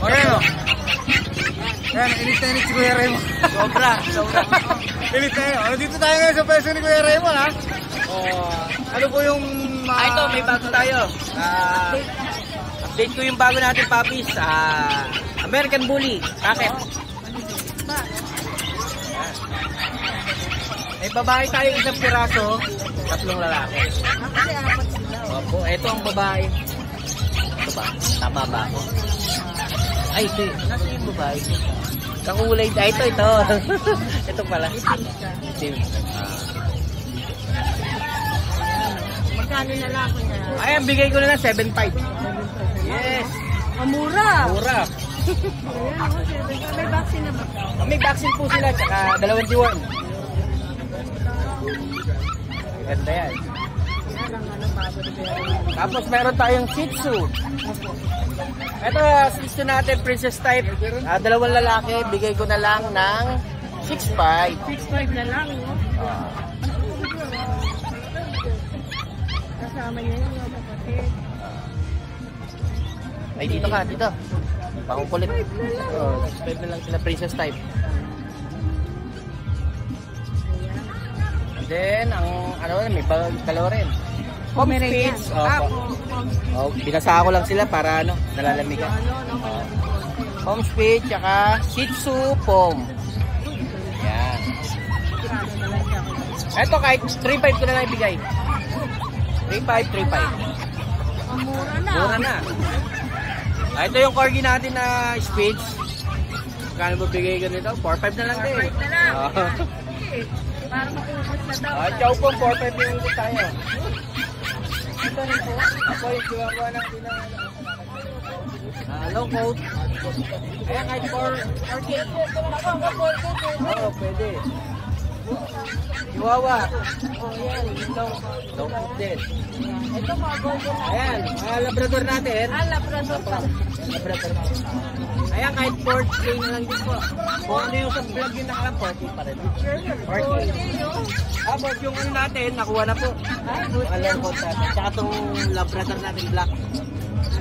O yan o. Yan, init na init si Kuya Raymond. Sobra, sobra. init na yun. O, dito tayo ngayon sa pwesto ni Kuya Raymond ha. O, ano po yung... ah, Ah, ito, may bago tayo. Ah, update ko yung bago natin puppies. Ah, American Bully. Bakit? May babae tayo isang piraso, tatlong lalaki. Opo, ito ang babae. Ito ba? Tama ba ako? Ay, ito. Nasa yung babae? Kakulay. Ah, ito, ito. ito pala. Ah. Magkano na lang ako niya? Ayan, bigay ko na lang 7.5. Yes. Amura. Mura. Seven. May vaccine na ba? May vaccine po sila, tsaka dalawang deworm. Ganda yan. Ang ano. Tapos meron tayong Shih Tzu. Ito, Tzu natin, princess type. Ah, dalawang lalaki, bigay ko na lang ng 6.5. 6.5 na lang, no? Kasama niya yung mga kapatid. ay, dito ka, dito. Pangukulit. Oh, 6.5 na lang sila, princess type. And then, ang ano, may dalawa rin. Home Pomeranian. Spitz. Ah, Oh, binasa ko lang sila para ano. Ano, no, malamig. Home speed, tsaka Shih Tzu Pom. Yan. Ito kahit 3.5 ko na lang ibigay. 3.5, 3.5. Ang mura na. Mura na. Ah, ito yung corgi natin na speeds. Kano ba bigay ko nito? 4.5 na lang din. 4.5 na lang. Sige. Para maubos na daw. Ah, chow po, 4.5 yung tayo. Ito rin po. Ako yung gumagawa ng pinang Ah, low coat. Ayan, kahit 4, 4K. Oo, pwede. Chihuahua. Oh, yan. Low, low coat din. Ito mga golden. Ayan, mga labrador natin. Ah, labrador pa. Labrador. Ayan, kahit 4K na lang din po. Kung ano yung sa vlog yung nakalang 4K pa rin. 4K. Tapos yung ano natin, nakuha na po. Yung alarm coat natin. Tsaka itong labrador natin black.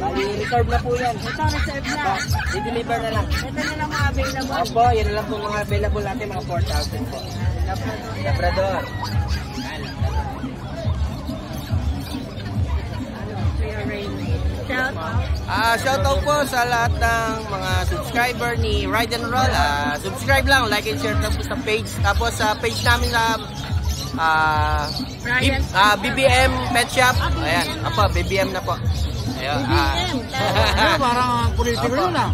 Bali, reserve na po yan. Ito, reserve na. I-deliver na lang. Ito na lang mga available. Opo, yun na lang po mga available natin, mga 4,000 po. Labrador. Shout out. Ah, shoutout po sa lahat ng mga subscriber ni Ride and Roll. Ah, subscribe lang, like and share po sa page. Tapos sa page namin sa ah. B- ah, BBM Pet Shop. Ayan, apa BBM na po. Ayun. ah. Ano, parang politiko yun ah.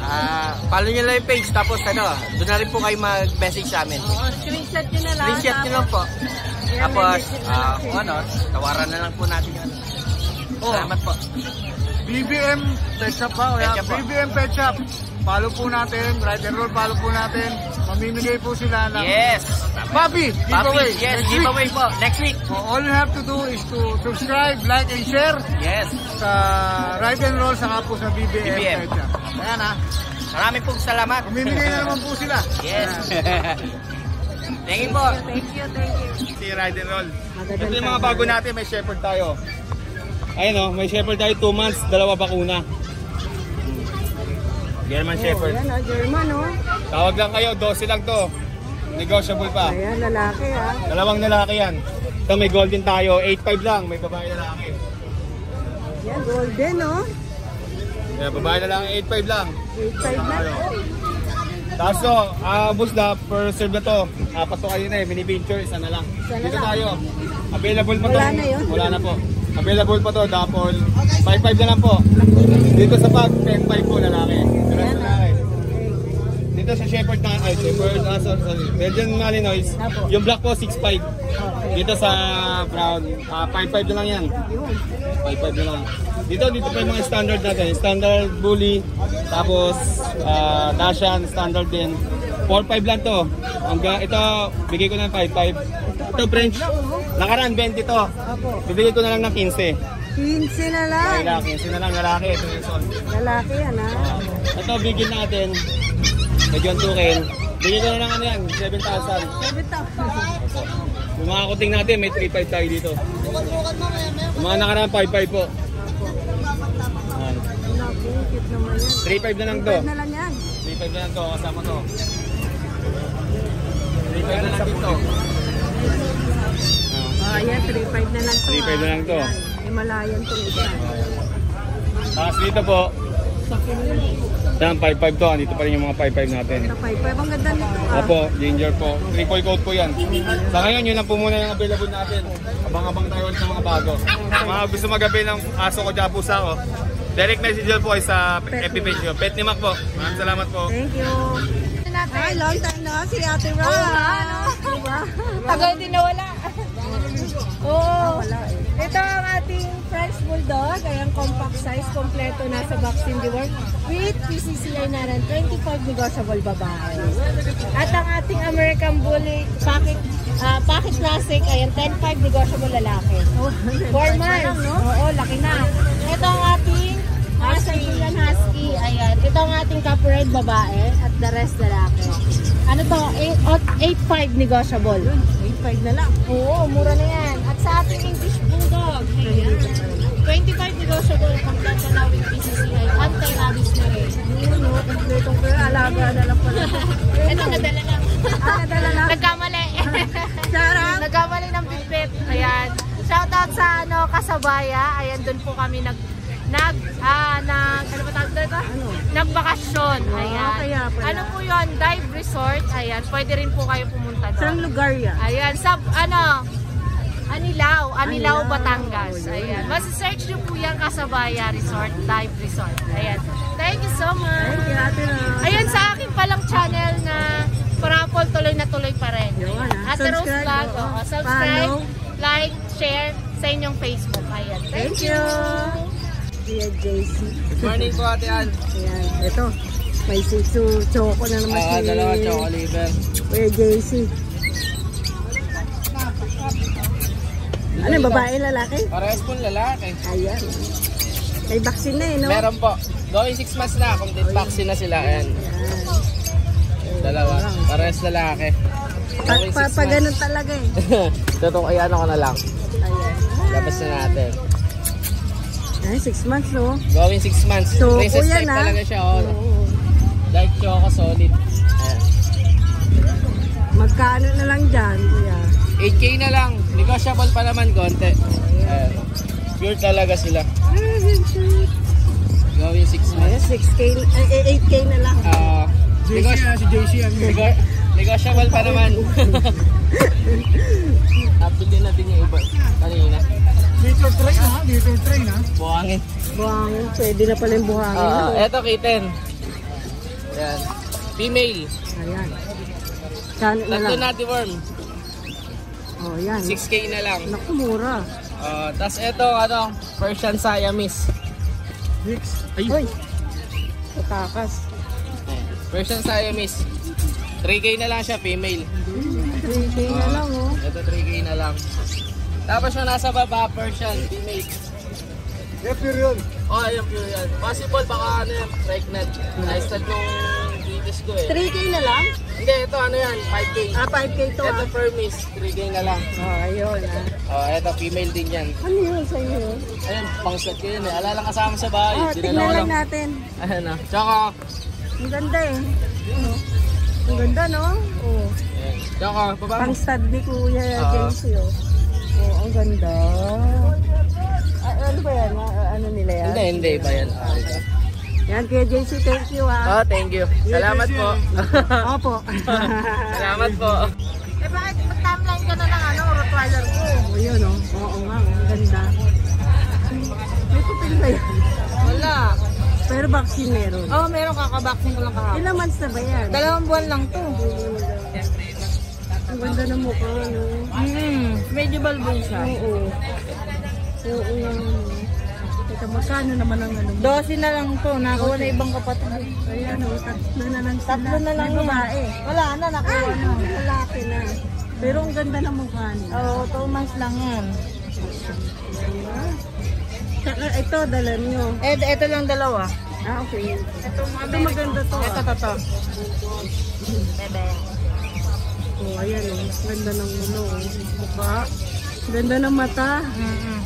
Ah, follow niyo lang yung page tapos ano, doon na rin po kayo mag-message sa amin. Oo, screenshot nyo na lang. Screenshot niyo lang po. Tapos, ah, lang kung ano, tawaran na lang po natin yun. Oh. Salamat po. BBM Pet Shop? O Pet Shop. BBM Pet Shop. Follow po natin, ride and roll, follow po natin. Mamimigay po sila ng Yes. Puppy giveaway. Yes, next week. giveaway po. Next week. So, all you have to do is to subscribe, like, and share Yes. sa Ride and Roll saka po sa BBM. BBM. Ayan ha. Maraming pong salamat. Mamimigay na naman po sila. Yes. Thank you po. Thank you, thank you. Si Ride and Roll. Ito yung mga bago natin, may shepherd tayo. Ayun oh, may shepherd tayo 2 months, dalawa bakuna. German shepherd. Ayan, oh, German, oh. Tawag lang kayo, 12 lang to. Negotiable pa. Ayan, lalaki, ah. Dalawang lalaki yan. Ito may golden tayo, 8.5 lang, may babae lalaki. Yan, golden, oh. Yeah, babae lalaki, 8.5 lang. 8.5 na. Tapos to, ah, boss na, per serve na to. Apat to kayo na eh, mini venture, isa na lang. Isa na Dito lang. tayo. Available pa to. Wala na yun? Wala na po. Available pa to, dapol. 5.5 na lang po. Dito sa bag, 10.5 po lalaki. Ayan. Dito sa Shepherd na, ay, Shepherd, ah, sorry, sorry. Belgian Malinois. Apo. Yung black po, 6.5. Dito sa brown, ah, 5.5 na lang yan. Yun. 5.5 na lang. Dito, dito pa yung mga standard natin. Standard bully, tapos ah, Dashan, standard din. 4.5 lang to. Hanggang, ito, bigay ko ng 5.5. Ito, French. Nakaraan, 20 to. Bibigay ko na lang ng 15. 15 na lang. Ay, lang, 15 na lang, lalaki. Ito yung son. Lalaki yan, ah. Ito, bigyan natin. Medyo ang tukin. Bigay ko na lang ano yan, 7,000. 7,000. Yung mga kuting natin, may 3.5 tayo dito. Yung mga nakaraan, 5.5 po. Cute naman yan. 3.5 na lang to. na lang yan. 3.5 na lang to, kasama to. 3.5 na lang dito. Oh, ayan, 3.5 na lang to. 3.5 na lang to. Ayan, Himalayan tong isa. Tapos dito po, yan, 5.5 to. Andito pa rin yung mga 5.5 natin. Ito, 5.5. Ang ganda nito. Ah. Opo, ginger po. Triple coat po yan. Sa ngayon, yun lang po muna yung available natin. Abang-abang tayo sa mga bago. Mga gusto magabi ng aso ko dyan pusa ko, direct message po ay sa FB page nyo. Pet ni Mac po. Maraming salamat po. Thank you. Ay, long time na si Ate Ra. Diba? Tagal din nawala. Oo. Wala eh. Ito ang ating French Bulldog. Ayan, compact size. Kompleto na sa vaccine work. With PCCI na ng 25 negotiable babae. At ang ating American Bully Pocket, ah, pocket Classic. Ayan, 10.5 negotiable lalaki. Oh, 4 months. Oo, laki na. Ito ang ating uh, Siberian Husky. Ayan. Ito ang ating Copper Red babae at the rest lalaki. Ano to? 8.5 negotiable. 8.5 na lang. Oo, mura na yan. At sa ating Ayan. 25 negotiable kompleto na with PCCI. Anti-rabies na rin. Yun, no. Kompletong pero alaga na lang pala. Ito, nadala lang. Ah, nadala lang. Nagkamali. Sarap. Nagkamali ng bitbit. Ayan. Shoutout sa ano, Kasabaya. Ayan, doon po kami nag nag ah nag ano ba tawag dito? Ano? Nagbakasyon. Ah, Ayan. kaya pala. Ano po 'yon? Dive resort. Ayan, pwede rin po kayo pumunta doon. Saan lugar yan? Ayan, sa ano, Anilao, Anilao. Batangas. Oh. Ayan. Mas-search nyo po yan Kasabaya Resort, Dive Resort. Ayan. Thank you so much. Thank you, Ate. Ayan sa akin palang channel na parapol tuloy na tuloy pa rin. Yun, ah. Ate Rose Subscribe, Vlog. oo. subscribe, Follow. like, share sa inyong Facebook. Ayan. Thank, Thank you. Kuya JC. Good morning po ate Ann. Ayan, ito. May sisu choco na naman Ah, dalawa choco liver. Kuya JC. Ano, babae, lalaki? Parehas po lalaki. Ayan. May vaccine na eh, no? Meron po. Going 6 months na. Complete vaccine na sila. Ayan. Ayan. Dalawa. Parehas lalaki. Pa, pa, 6 pa months. ganun talaga eh. Totoo, ayan ako na lang. Ayan. Labas na natin. Ayan, six months, no? Going 6 months. Choco Princess type talaga siya. Oh. Oo. Dark choco solid. Ayan. Magkano na lang dyan, kuya? 8K na lang. Negotiable pa naman konti. Ayan. Pure talaga sila. Going 6 Ayan, months. 6K, na- eh, 8K na lang. Ah, negos- si JC yan. negotiable pa naman. Nabili natin yung iba kanina. Dito train ha, dito train ha. Buhangin. Buhang, pwede na pala yung buhangin. Ah, no? eto kitten. Ayan. Female. Ayan. Kano na Tatlo lang? na worm. Oh, yan. 6K na lang. Naku, mura. Uh, Tapos eto, ano, Persian Siamese. Ay, Uy, katakas. Persian Siamese. 3K na lang siya, female. 3K na lang, oh. Ito 3K na lang. Tapos yung nasa baba, Persian, female. Yeah, period. Oh, ayun, pure. Possible, baka ano yan, pregnant. Na-start yung British ko eh. 3K na lang? Hindi, ito ano yan, 5K. Ah, 5K to, Ito ah. Permis, 3K na lang. Oh, ayun, ah. Oh, ito female din yan. Ano yun sa iyo? Ayun, pang set ko yun eh. Ala lang kasama sa bahay. Ah, Dinala tignan ko lang natin. Ayan na. Tsaka, Ang ganda eh. Ang ganda, no? Oh. ayan. Tsaka, baba mo. Pang stud ni Kuya Ah. JC, oh. Oh, ang ganda. Ah, ano ba yan? Ah, ano nila yan? Hindi, hindi ba yan? Yan, Kuya JC, thank you, ah. Oh, thank you. Salamat po. Opo. Salamat po. Eh bakit mag-timeline ka na ng ano, Rottweiler ko? oh, yun, oh. Oo nga, ang ganda. May kupil ba yan? Wala. Pero vaccine meron. Oh, meron kakabaksin ko lang kahapon. Ilang months na ba yan? Dalawang buwan lang to. Ang ganda ng mukha, no? Hmm, medyo balbon siya. Oo. Oo nga. Teka, magkano naman ang ano? 12 na lang to, nakuha na ibang kapatid. Ayan, oh, tatlo na lang sila. Tatlo na lang May babae. Wala na, nakuha na. Lalaki na. Pero ang ganda ng mukha niya. Oo, 2 months lang yan. Saka ito, dala niyo. Eh, ito lang dalawa. Ah, okay. Ito, Ito maganda to. Ito, ah. to, to. Bebe. Oh, ayan oh. Ganda ng ano, oh. mukha. Ganda ng mata. Mm-mm.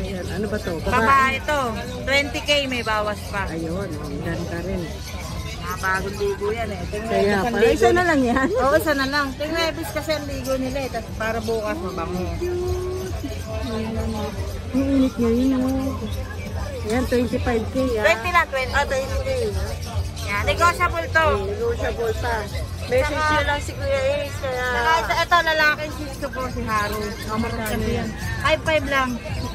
Ayan, ano ba to? Babae ito. 20k may bawas pa. Ayun, oh, ang ganda rin. Mga bagong ligo yan eh. Tingnan Kaya ibis ang pala, isa na lang yan. Oo, isa na lang. Tingnan ibis kasi ang ligo nila eh. Tapos para bukas mabango. Ang init ngayon, oh. Ayan, 25k, ah. 20 lang, 20. Ah, 20k. Yan, negotiable to. Negotiable pa. Message nyo lang si Kuya Ace, kaya... Saka ito, ito lalaki si Ito po si Haru. Kamarot kasi yan. 5-5 lang.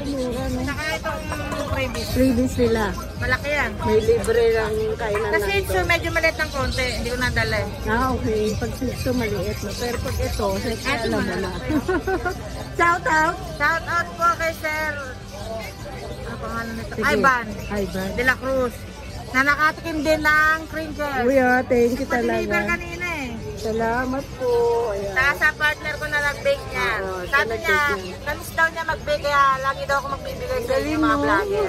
Mura, no? Saka itong freebies. Freebies nila. Malaki yan. May libre lang kainan Kasi lang ito medyo maliit ng konti. Hindi ko nadala eh. Ah, okay. Pag ito maliit na. Pero pag ito, siyempre alam mo na. Shout out! Shout out po kay Sir. Ano pangalan nito? Ivan Hi, Van. de la Cruz. Na nakatikim din ng crinkles. Uy, ah, thank you talaga. kanina eh. Salamat po. Ayan. Sa partner ko na nag-bake niya. Oo, siya Sabi niya, nag-bake niya. tamis daw niya mag-bake kaya lagi daw ako magbibigay sa inyo Galing mga mo. vlogger.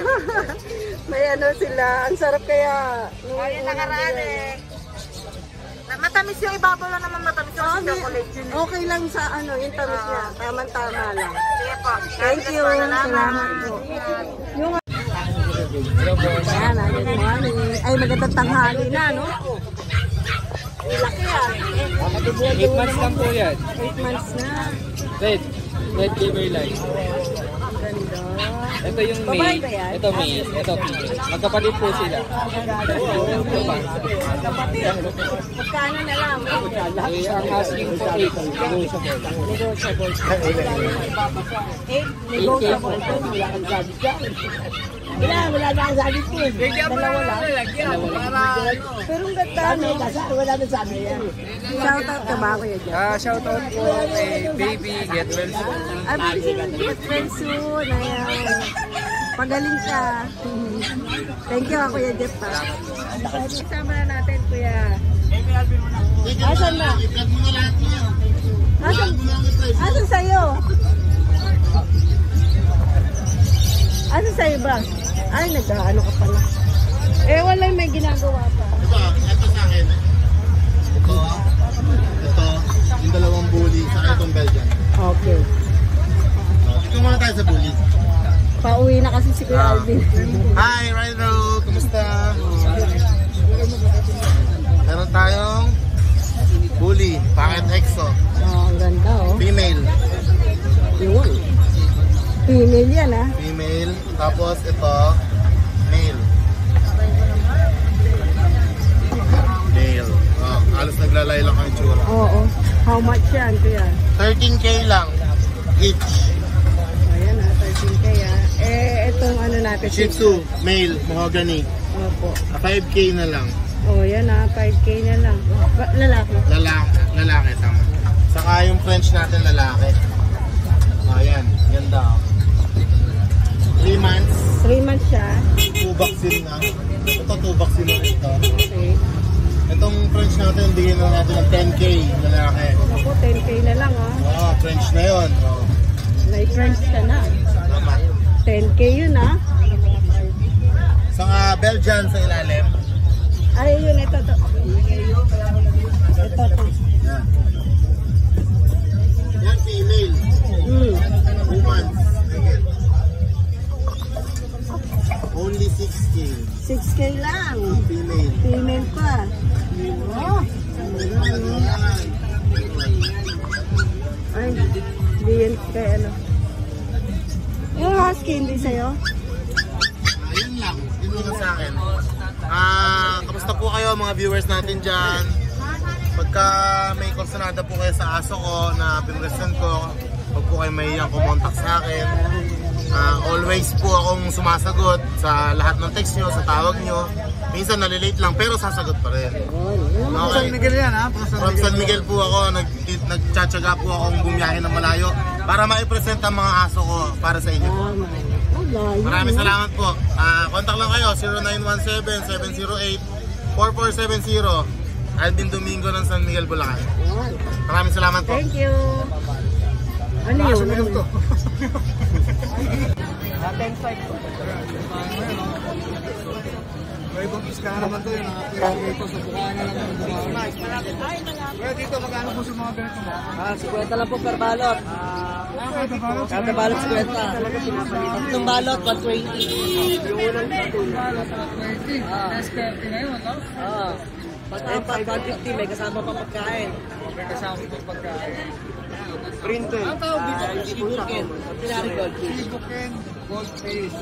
May ano sila. Ang sarap kaya. Kaya nakaraan eh. Na- Matamis yung ibabaw lang naman matamis yung Ah, may- chocolate yun. eh. Okay lang sa ano, yung tamis niya. Tamang-tama lang. Sige po. Thank you. Salamat po. Yung Ayan, ah, good morning. Ay, magandang tanghali na, no? Ang laki ah. 8 months lang po yan. 8 months na. Red. Red liver line. Ganda. Ito yung Babae male. ba yan? Ito male. Ito female. Magkapatid po sila. Ba? Magkano na lang? Eh, ang asking po 8. Negotiable. Negotiable. 8? Negotiable. Wala kang sabi dyan. Wala, wala na ang sabi ko. Dalawa lang. Pero ang ganda, no? Wala na sabi yan. Shout out ka ba, Kuya Jeff? Ah, po kay Baby Get Well Soon. Ay, get well soon. Ayan. Pagaling ka. Thank you, ah, Kuya Jeff. Pa. Sama na natin, Kuya. Asan na? Asan? Asan sa'yo? Asan sa'yo ba? Ay, nag-ano ka pala. Eh, wala may ginagawa pa. Ito, ito sa akin. Ito, ito, yung dalawang bully, sa itong Belgian. Okay. Ito muna tayo sa bully. Pauwi na kasi si Kuya Alvin. Hi, Rhino! Kumusta? Meron tayong bully, packet EXO, Oh, ang ganda, oh. female. Yun. Female yan, ah. Female, tapos ito, male. Male. Oh, halos naglalay lang ang itsura. Oo. How much yan, Kuya? 13k lang each. Ayan, ah. 13K, ah. Eh, itong ano natin. Shih Tzu, male, mahogany. Opo. 5k na lang. Oh, yan, ah. 5K na lang. Ba- lalaki. Lalaki, lalaki tama. Saka yung French natin lalaki. Na. Ito 2 vaccine na ito. Okay. Itong French natin, bigyan na natin ng 10k lalaki. Ako, 10K na lang, ah. Oh, French na yun. Oh, May friends ka na. tama. 10K yun, ah. Saka Belgian sa ilalim. Ay, yun, ito, to. Ito, to. Yan. Female. Hmm. 6K lang. Female. Female pa. Oh. Ay, hindi yun kay ano. Yung husky, hindi sa'yo? Ayun lang. Yun lang sa akin. Ah, kamusta po kayo mga viewers natin dyan? Pagka may kursunada po kayo sa aso ko na pinresent ko, huwag po kayo mahiyang kumontak sa akin. Ah, always po akong sumasagot sa lahat ng text nyo, sa tawag nyo. Minsan nalilate lang pero sasagot pa rin. Okay. Miguel yan ha? From San Miguel po ako, nag, nagtsatsaga po akong bumiyahe ng malayo para maipresent ang mga aso ko para sa inyo. Oh. Maraming salamat po. Ah, contact lang kayo 0917-708-4470. Alvin Domingo ng San Miguel, Bulacan. Maraming salamat po. Thank you. Ano yun? Ano yun? May Goldfish ka naman to, yung nakapira dito sa bukaan na lang. Kuya, dito magkano po sa mga ganito mo? Ah, 50 lang po per balot. Ah, kada balot. Kada balot 50. Tatlong balot, 120. Yung unang balot, 20. Ah. Last 30 na yun, no? Ah. Pag apat, 150, may kasama pa pagkain. Okay, kasama ito pagkain. Printed. Ang tawag dito, Ah, Chibuken, ordinary goldfish. Chibuken, goldfish.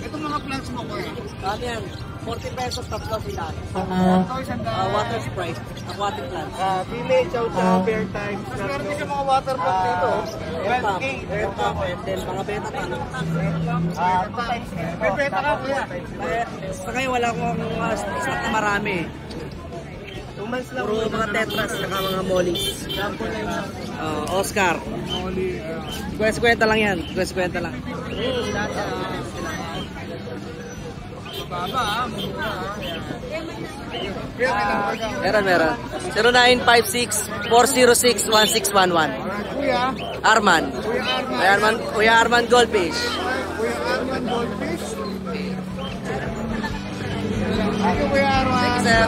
Itong mga plants mo, kuya. Ano yan? 40 pesos tatlo sila. Isang Ah, water sprite, aquatic plants. Ah, Pile, Chow Chow, Bear Time. Meron din yung mga water pump dito. Ah, 12K. Air pump, and then mga beta. Ah, May beta ka, kuya. Eh, Sa ngayon wala akong uh, stock na marami. Puro mga tetras saka mga mollies. Ah, Oscar. Kwes-kwenta lang yan. Kwes-kwenta lang. Baba, ah. Meron, meron. 0956-406-1611. Kuya, Arman. Kuya Arman. Kuya Arman, Kuya Arman Goldfish. Kuya Arman Goldfish. Thank you, Kuya Arman. Thank you, sir.